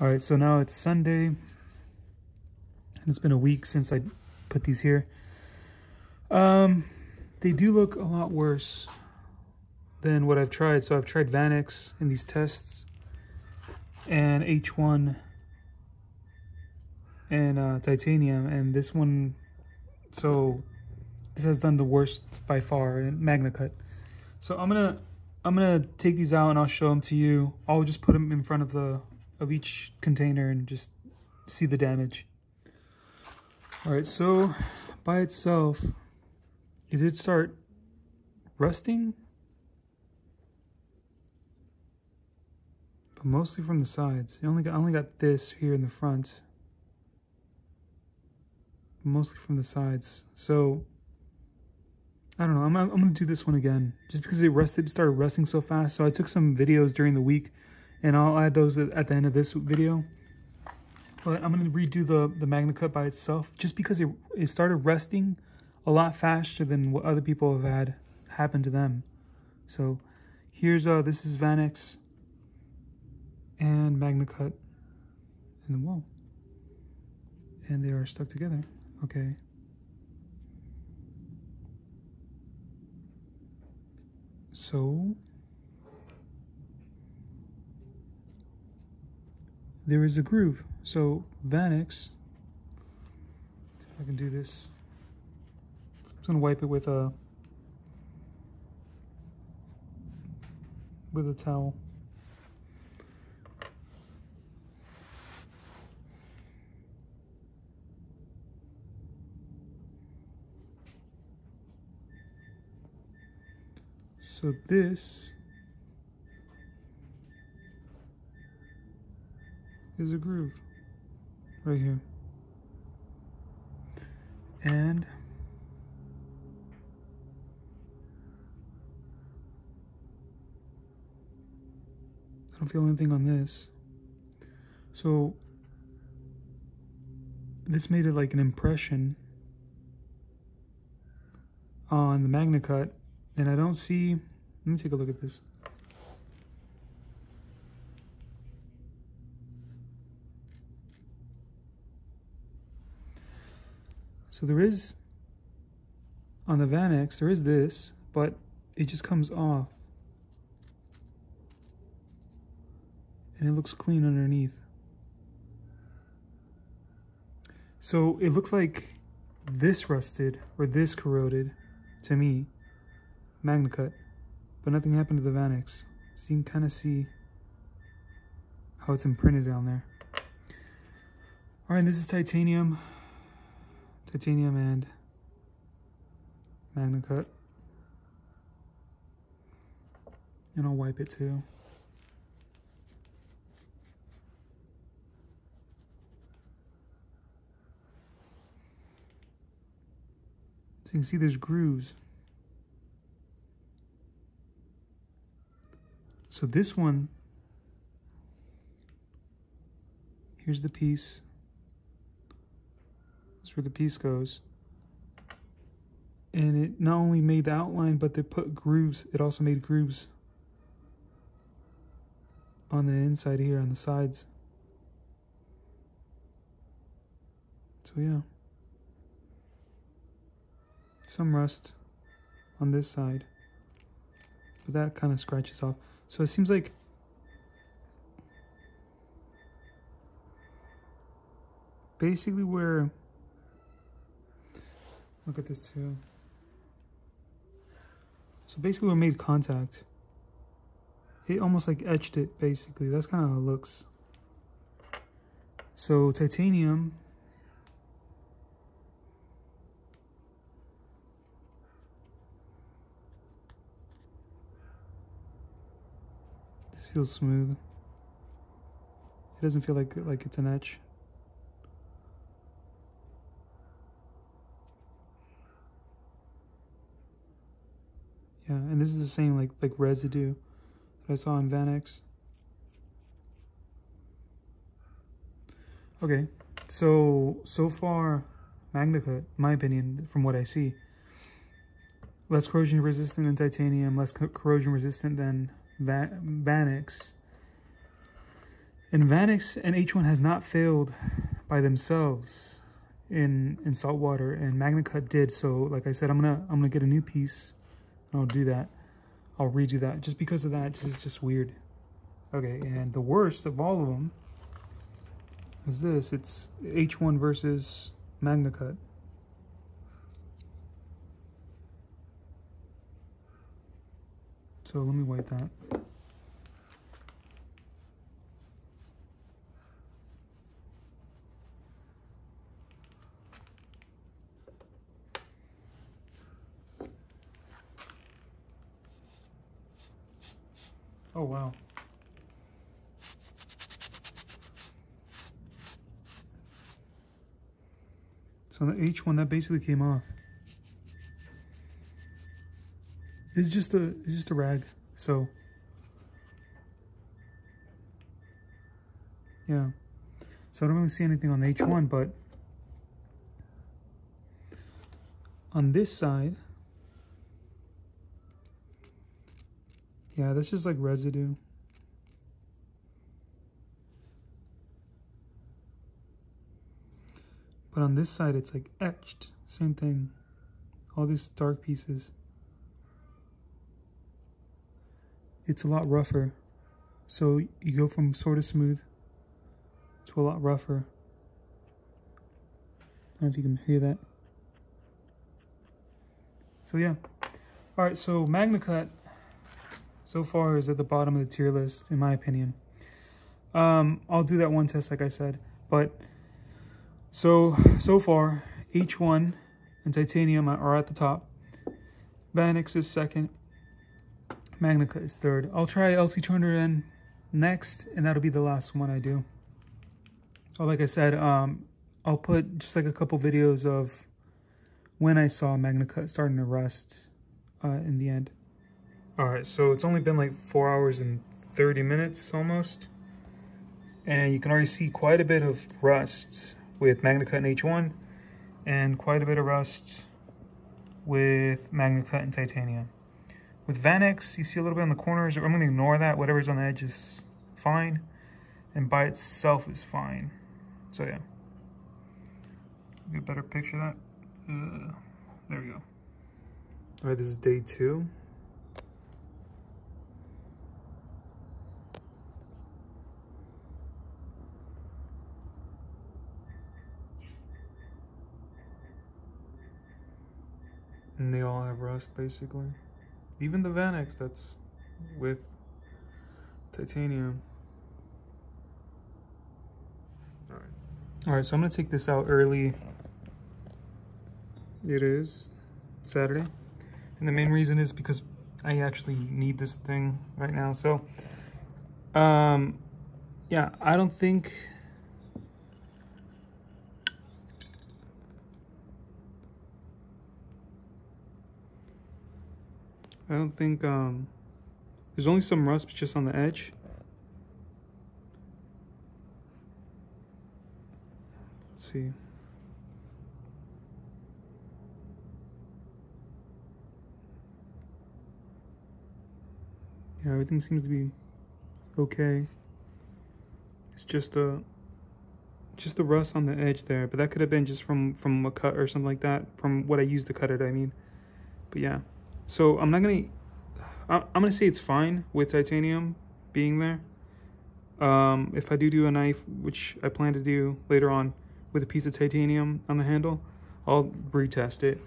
All right, so now it's Sunday, and it's been a week since I put these here. Um, they do look a lot worse than what I've tried. So I've tried Vanax in these tests, and H1 and uh, titanium, and this one, so this has done the worst by far in MagnaCut. So I'm gonna I'm gonna take these out and I'll show them to you. I'll just put them in front of the of each container and just see the damage. All right, so by itself, it did start rusting, but mostly from the sides. I only got I only got this here in the front mostly from the sides. So I don't know. I'm, I'm going to do this one again just because it rusted, started rusting so fast. So I took some videos during the week and I'll add those at the end of this video. But I'm going to redo the, the MagnaCut by itself just because it, it started resting a lot faster than what other people have had happen to them. So here's, uh, this is Vanax and MagnaCut in the wall. And they are stuck together. Okay. So there is a groove. So Vanax, see if I can do this. I'm just gonna wipe it with a with a towel. So this is a groove right here. And I don't feel anything on this. So this made it like an impression on the MagnaCut, and I don't see let me take a look at this. So there is, on the Vanax, there is this, but it just comes off. And it looks clean underneath. So it looks like this rusted, or this corroded, to me, MagnaCut but nothing happened to the Vanax. So you can kind of see how it's imprinted down there. All right, this is titanium, titanium and MagnaCut. And I'll wipe it too. So you can see there's grooves. So this one, here's the piece. That's where the piece goes. And it not only made the outline, but they put grooves. It also made grooves on the inside here, on the sides. So yeah. Some rust on this side. But that kind of scratches off. So it seems like basically where look at this too. So basically we made contact. It almost like etched it basically. That's kind of how it looks. So titanium This feels smooth. It doesn't feel like like it's an etch. Yeah, and this is the same like like residue that I saw in Vanax. Okay, so so far, MagnaCut, my opinion, from what I see, less corrosion resistant than titanium, less co corrosion resistant than Va Vanax. And Vanax and H1 has not failed by themselves in in salt water, and MagnaCut did. So, like I said, I'm gonna I'm gonna get a new piece. I'll do that. I'll redo that just because of that. It's just weird. Okay, and the worst of all of them is this. It's H1 versus MagnaCut. So let me wipe that. Oh, wow. So the H1, that basically came off. It's just a, it's just a rag. So, yeah. So I don't really see anything on the H1, but on this side, Yeah, that's just like residue. But on this side, it's like etched. Same thing. All these dark pieces. It's a lot rougher. So you go from sort of smooth to a lot rougher. I don't know if you can hear that. So yeah. All right, so MagnaCut so far is at the bottom of the tier list, in my opinion. Um, I'll do that one test, like I said. But so so far, H1 and Titanium are at the top. Vanax is second. MagnaCut is third. I'll try LC Turner in next, and that'll be the last one I do. Oh, like I said, um, I'll put just like a couple videos of when I saw MagnaCut starting to rust uh, in the end. All right, so it's only been like four hours and 30 minutes almost. And you can already see quite a bit of rust with MagnaCut and H1 and quite a bit of rust with MagnaCut and Titanium. With Vanax, you see a little bit on the corners. I'm gonna ignore that. Whatever's on the edge is fine. And by itself is fine. So yeah. Get a better picture of that. Uh, there we go. All right, this is day two. And they all have rust, basically. Even the Vanax that's with titanium. Alright. Alright, so I'm going to take this out early. It is Saturday. And the main reason is because I actually need this thing right now. So, um, yeah, I don't think I don't think, um, there's only some rust just on the edge. Let's see. Yeah, everything seems to be okay. It's just a just the rust on the edge there, but that could have been just from from a cut or something like that, from what I used to cut it, I mean. But yeah. So I'm not gonna. I'm gonna say it's fine with titanium being there. Um, if I do do a knife, which I plan to do later on, with a piece of titanium on the handle, I'll retest it